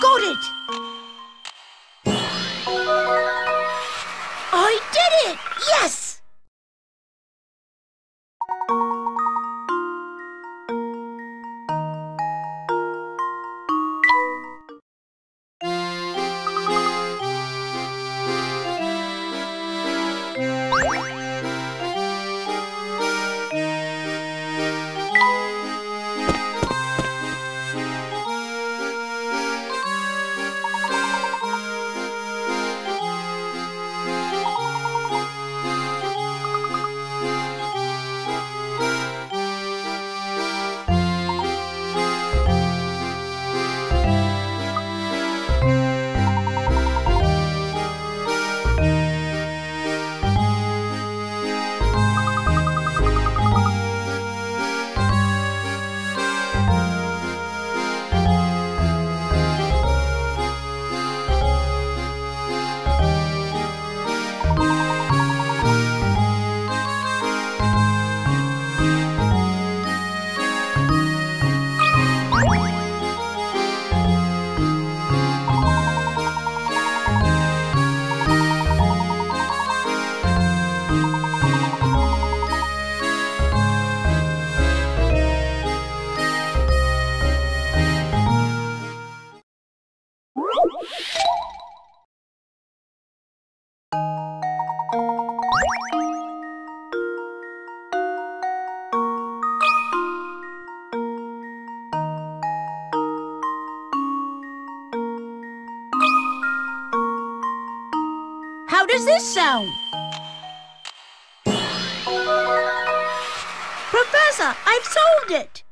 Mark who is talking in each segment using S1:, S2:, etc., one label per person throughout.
S1: got it. Sound? Professor, I've solved it!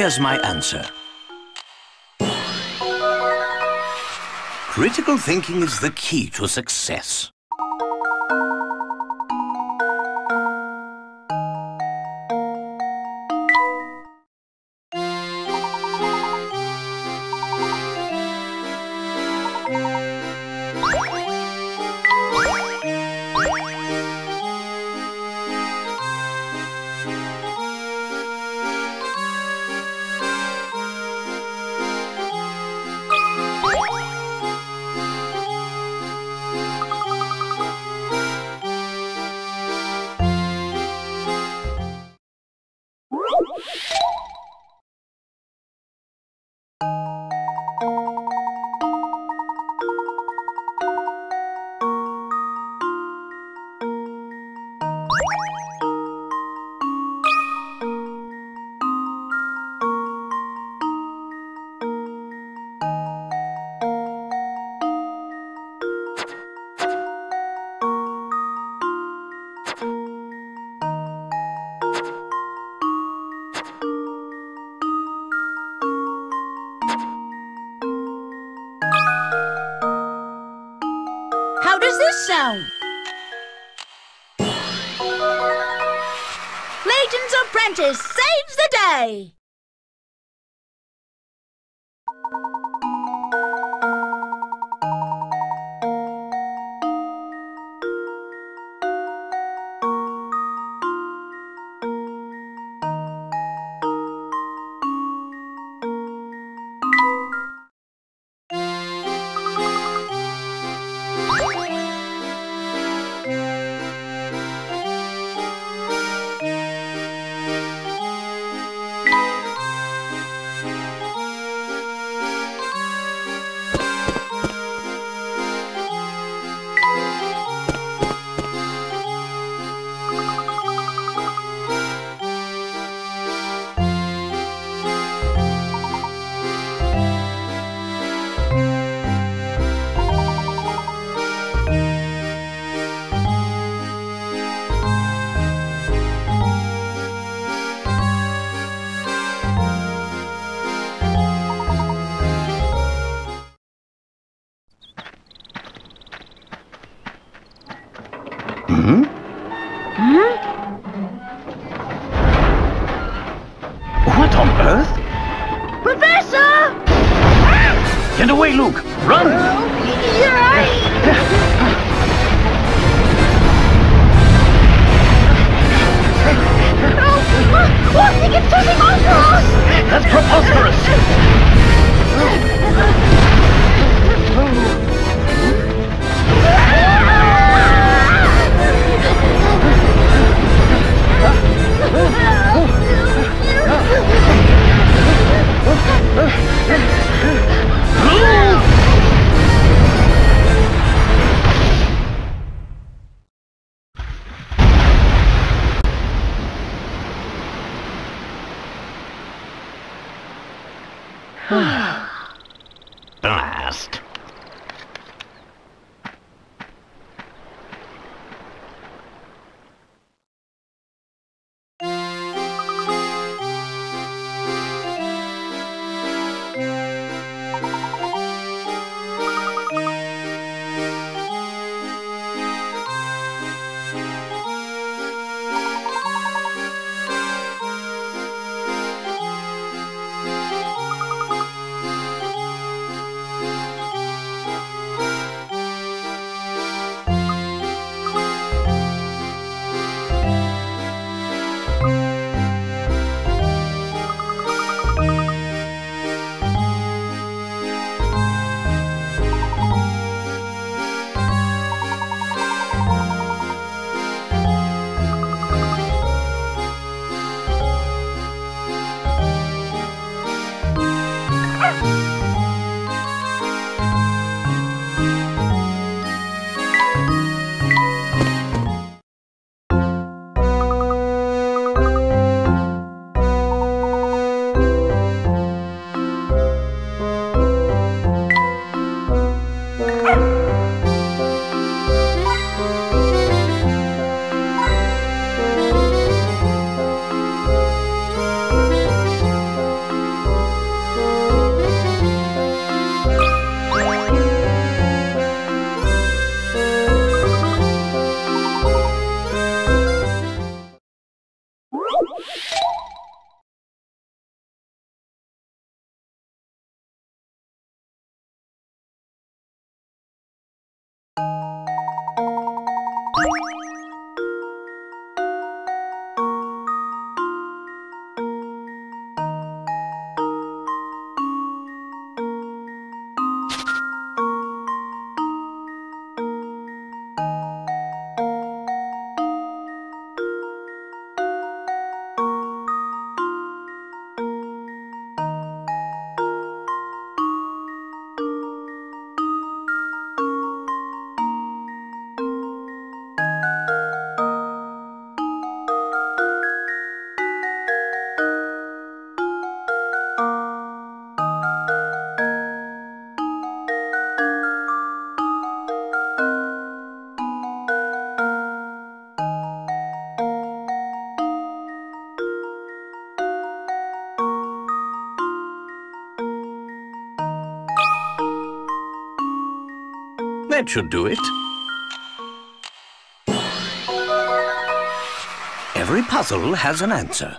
S2: Here's my answer. Critical thinking is the key to success.
S1: Apprentice saves the day!
S2: That should do it. Every puzzle has an answer.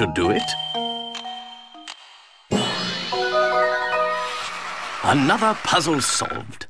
S2: Should do it. Another puzzle solved.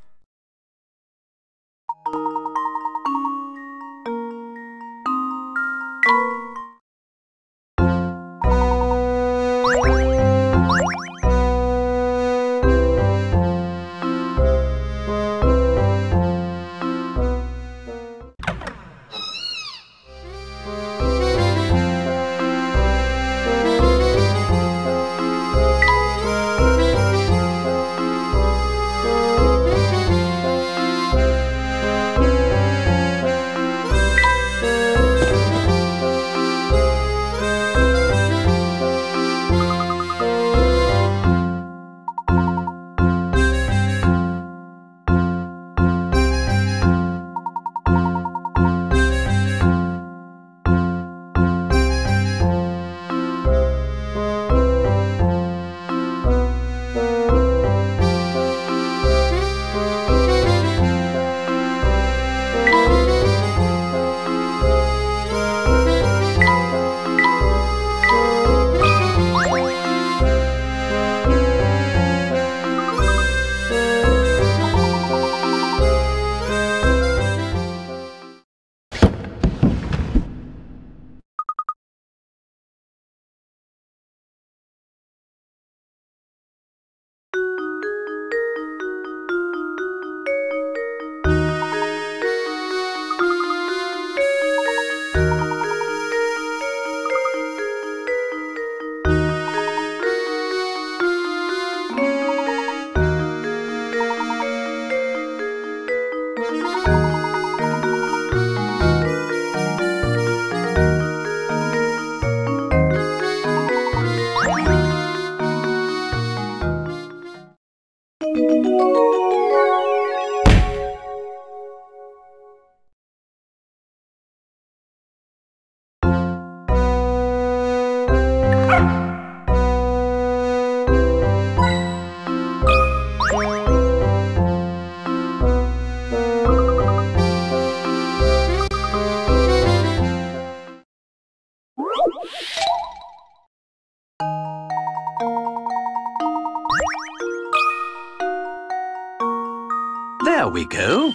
S2: Go.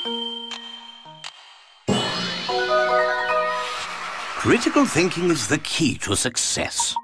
S2: Critical thinking is the key to success.